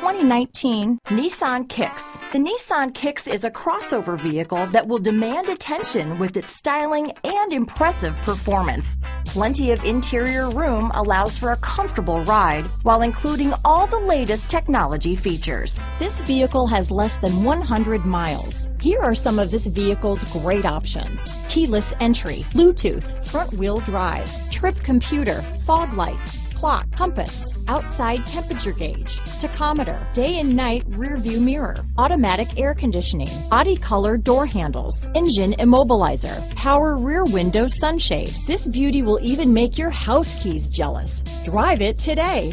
2019 Nissan Kicks. The Nissan Kicks is a crossover vehicle that will demand attention with its styling and impressive performance. Plenty of interior room allows for a comfortable ride while including all the latest technology features. This vehicle has less than 100 miles. Here are some of this vehicle's great options. Keyless entry, Bluetooth, front wheel drive, trip computer, fog lights, clock, compass, outside temperature gauge, tachometer, day and night rear view mirror, automatic air conditioning, body color door handles, engine immobilizer, power rear window sunshade. This beauty will even make your house keys jealous. Drive it today.